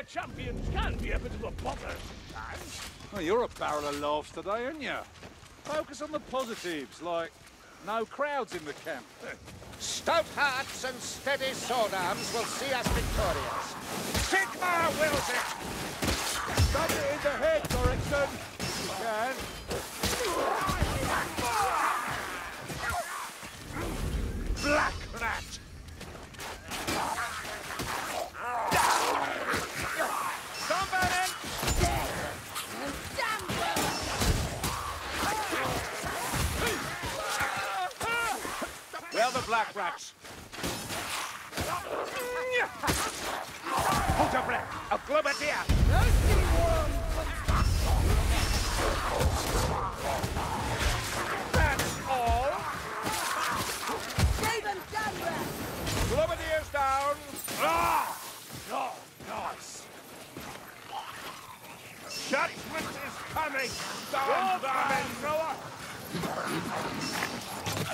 Their champions can be a bit of a bother sometimes. Well, you're a barrel of laughs today, aren't you? Focus on the positives, like no crowds in the camp. Stout hearts and steady sword arms will see us victorious. Sigmar wills it! Stab it in the head, Dorrington, you can. Black rats? Hold your breath! A globadier! That's all! Globadier's down! Ah! Oh, nice. Judgment is coming! Storm vermin!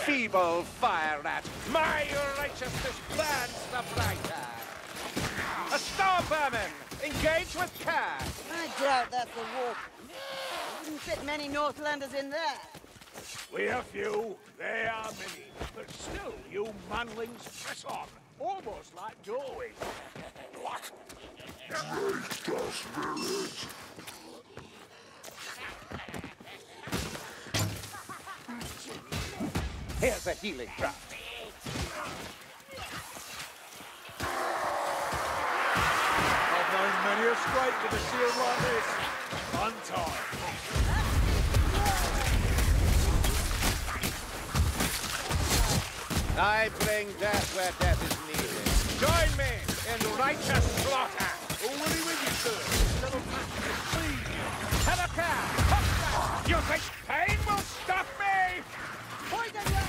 Feeble fire rat, my righteousness burns the brighter. A storm vermin, engage with care. I doubt that's a walk. Wouldn't fit many Northlanders in there. We are few, they are many, but still you manlings press on, almost like doorways. Here's a healing draught. I've known many a scrape with a shield like this. Untie. I bring death where death is needed. Join me in righteous slaughter. Already with you, sir. Little passion, please. Have a care. You think pain will stop me? Poison rat!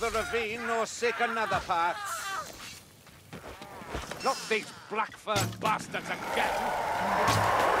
The ravine or seek another path? Not these black fur bastards again!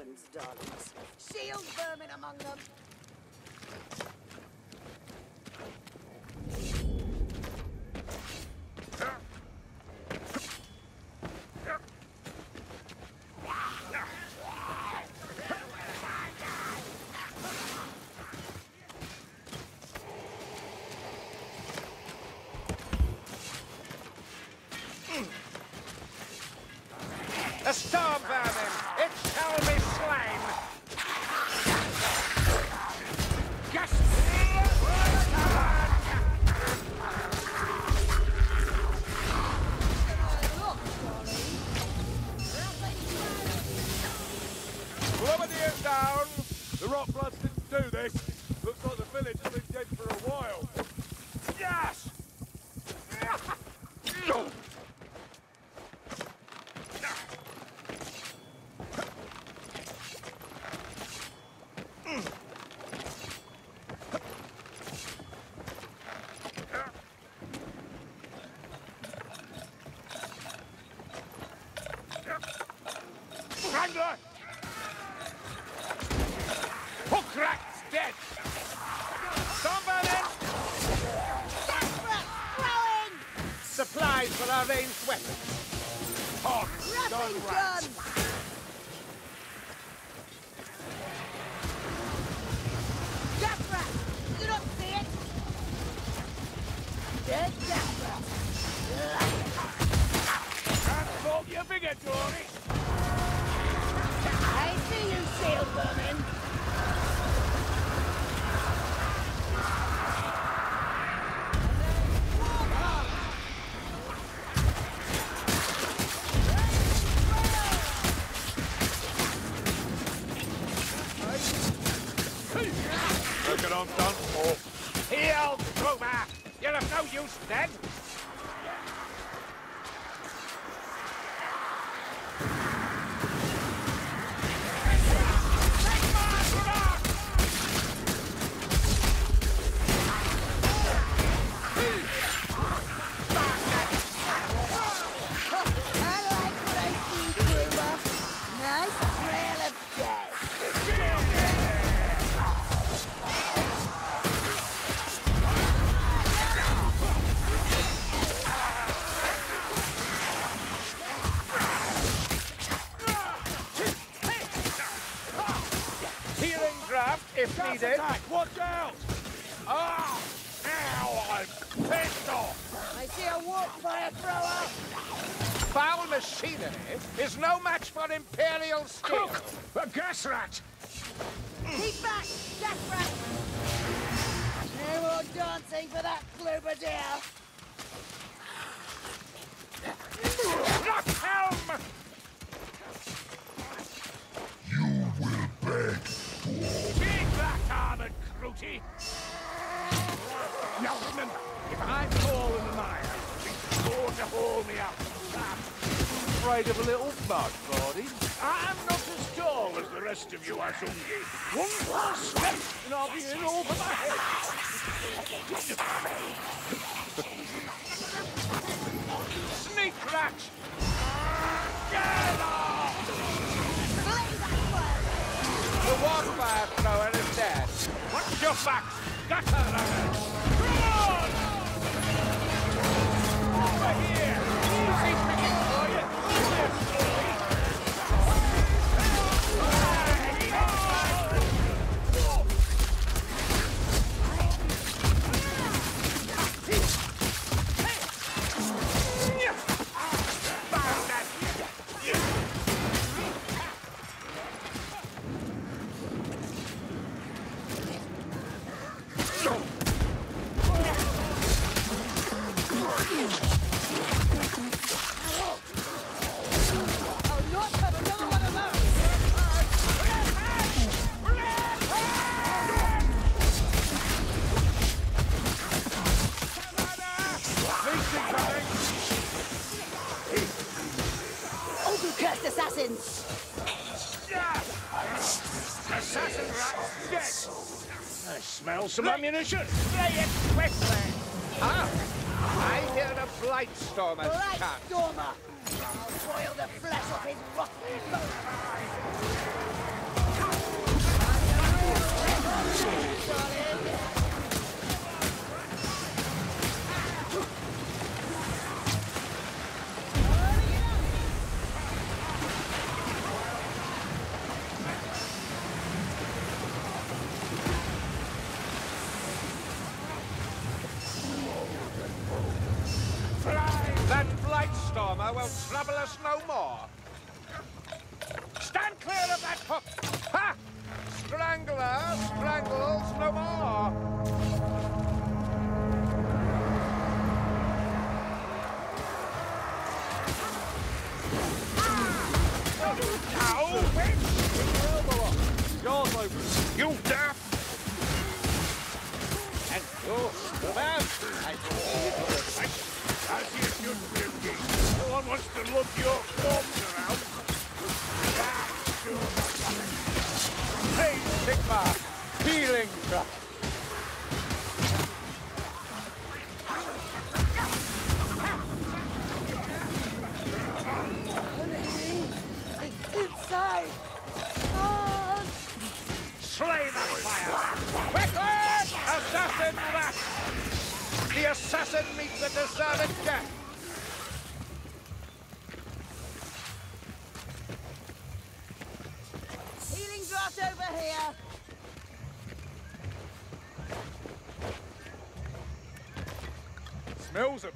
Omens, darlings. Shield vermin among them. Globadier's down! The Rock Rotbloods didn't do this. Looks like the village has been dead for a while. Yes! gas! Keep back, death rat. No more dancing for that bloober deer. Helm! You win back. Big that armored crooty! Now remember, if I fall in the mire, be sure to haul me up. Afraid of a little mud, Vardy? I'm not as tall as the rest of you, Azungi. One last step, and I'll be in over my head. Sneak rat! Get off! Slay that one. The warfire thrower is dead. Watch your back! Gutter runner! Run! Over here! Some ammunition! Slay it quickly! Ah! I hear a blight Stormer! I'll boil the flesh off his rotten trouble us no more. Healing drop.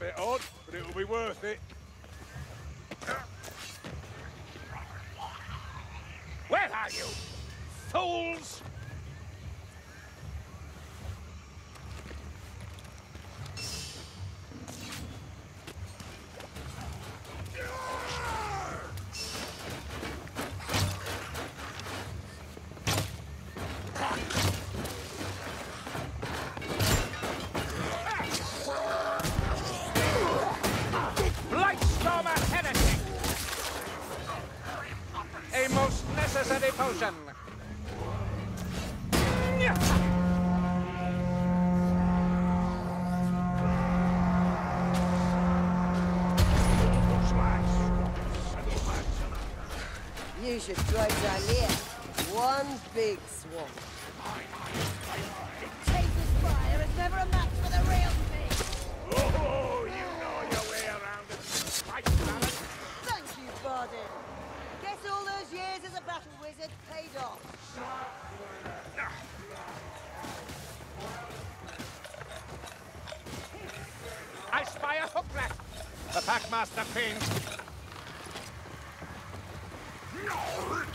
Bit odd, but it'll be worth it. Where are you? Fools! Big swamp. Taser's fire is never a match for the real thing. Oh, you know your way around it. Right, Baron. Thank you, Bardin. Guess all those years as a battle wizard paid off. I spy a hook rat. The Packmaster faints. Quick,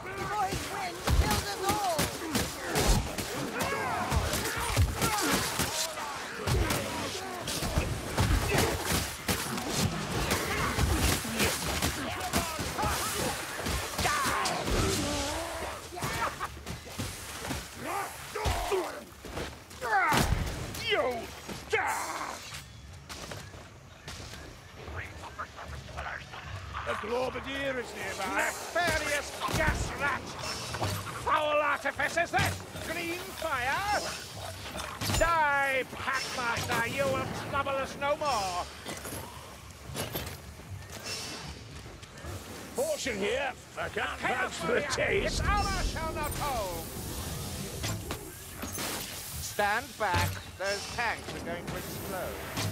for Its taste. Stand back. Those tanks are going to explode.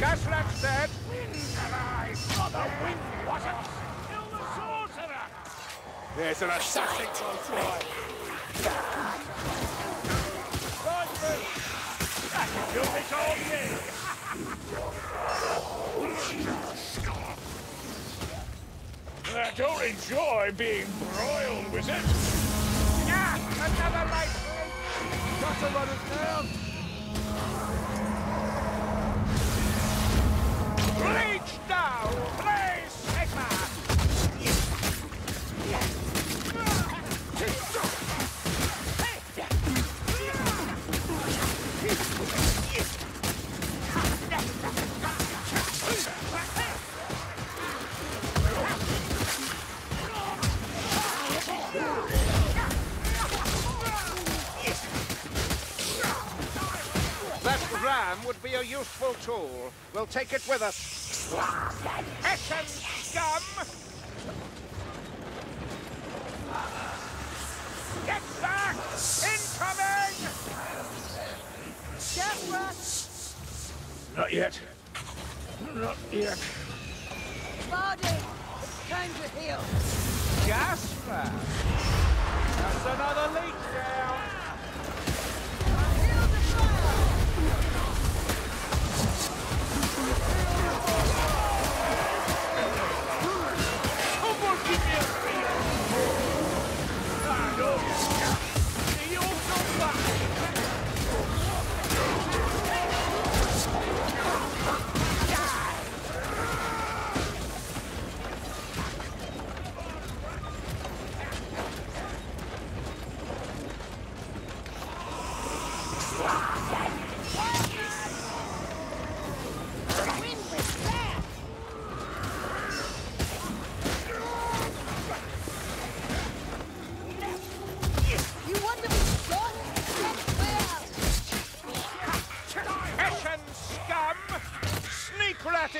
Gas rat's dead! Oh, the wind wasn't. Kill the sorcerer! There's an assassin close by. Right through. That can do this all day. I don't enjoy being broiled, wizard. Ah! Another light Got to run us down. Tool. We'll take it with us. Hessian scum! Get back! Incoming! Gas rat! Not yet. Not yet. Bardin! It's time to heal. Gas ram! That's another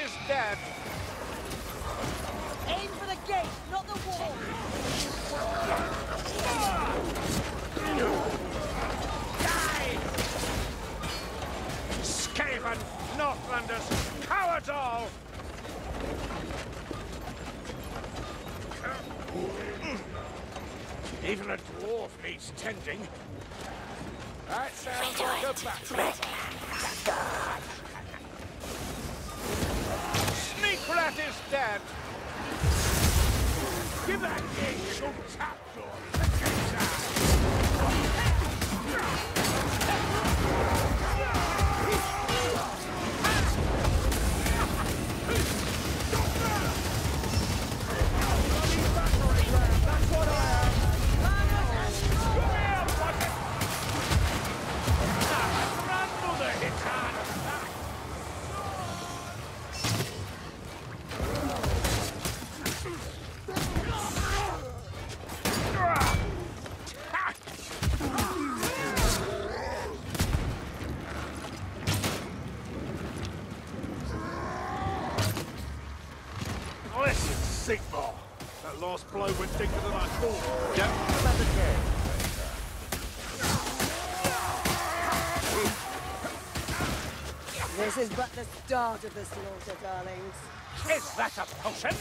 his death. Aim for the gate, not the wall. Die! Skaven, Northlanders, cowards all! Even a dwarf needs tending. That sounds like a battle. Dead. Give that gate some tap, last blow went deeper than I thought. This is but the start of the slaughter, darlings. Is that a potion?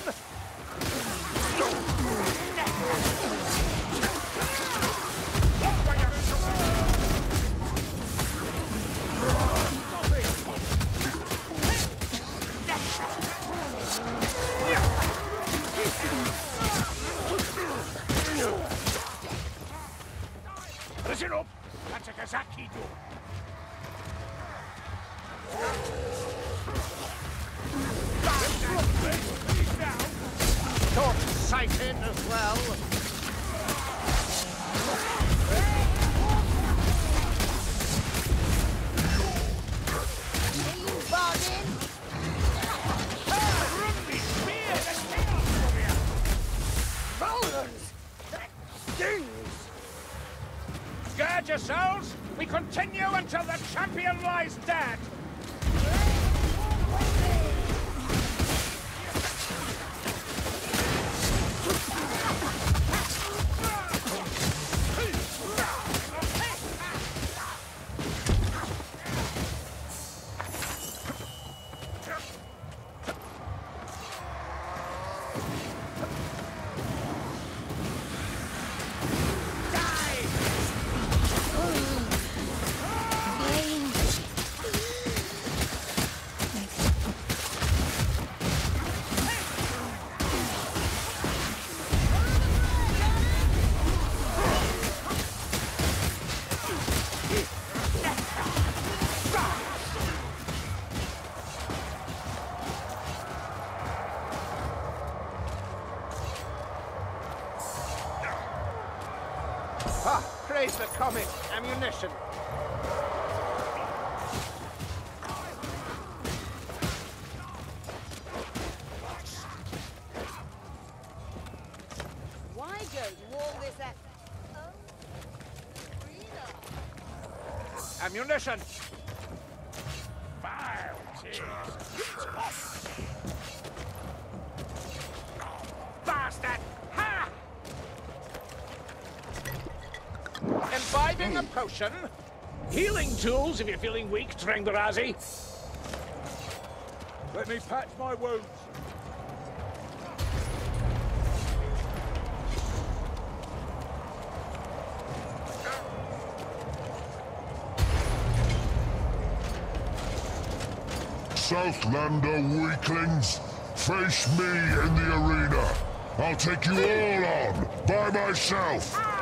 Champion Ammunition. Tears. Bastard! Ha! Imbibing a potion. Healing tools if you're feeling weak, Trengarazi. Let me patch my wounds. Southlander weaklings, face me in the arena. I'll take you all on by myself.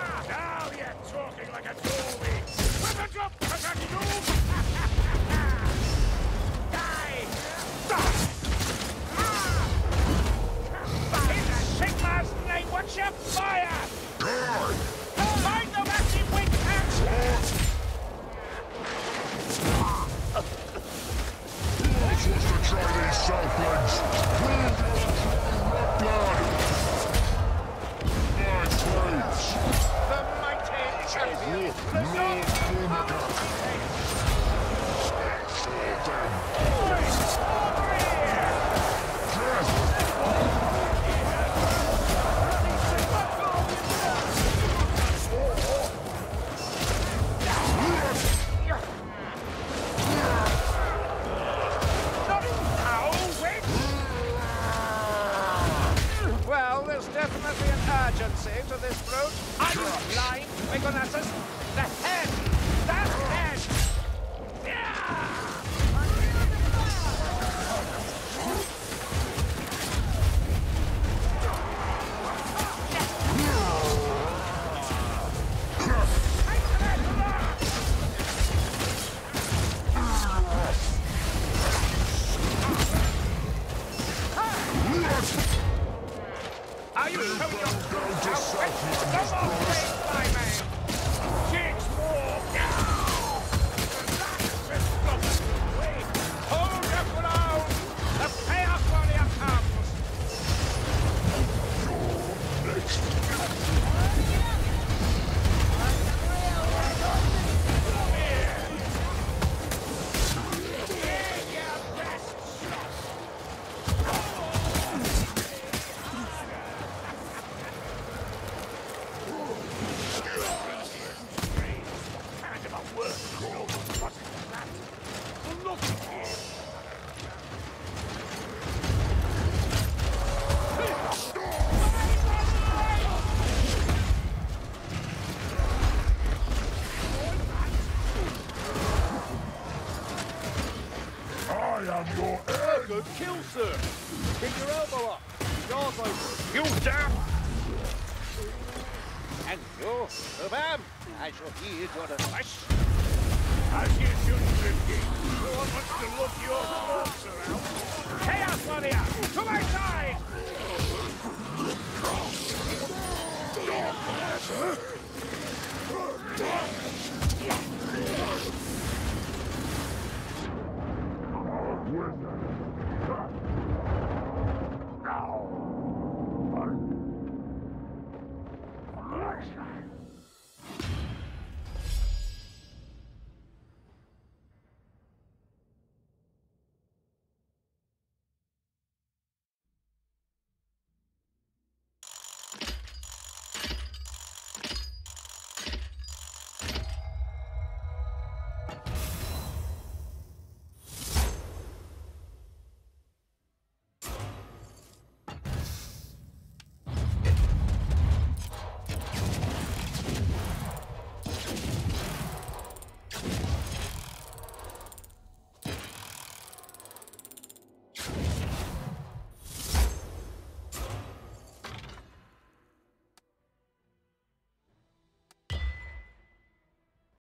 Am your heir. Good kill, sir. Keep your elbow up. Jaws open. You damn! And you, Rubam, I shall heed your advice. As you should, Grimgate. No one wants to look your corpse around. Chaos Warrior, to my side!